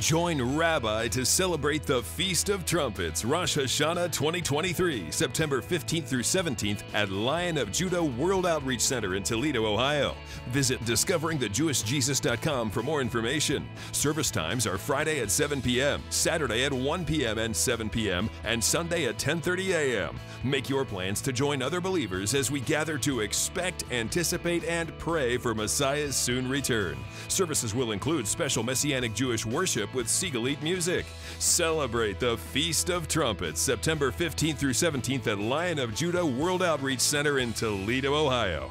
Join Rabbi to celebrate the Feast of Trumpets, Rosh Hashanah 2023, September 15th through 17th at Lion of Judah World Outreach Center in Toledo, Ohio. Visit discoveringthejewishjesus.com for more information. Service times are Friday at 7 p.m., Saturday at 1 p.m. and 7 p.m., and Sunday at 10:30 a.m. Make your plans to join other believers as we gather to expect, anticipate, and pray for Messiah's soon return. Services will include special Messianic Jewish worship with Siegelite music. Celebrate the Feast of Trumpets, September 15th through 17th at Lion of Judah World Outreach Center in Toledo, Ohio.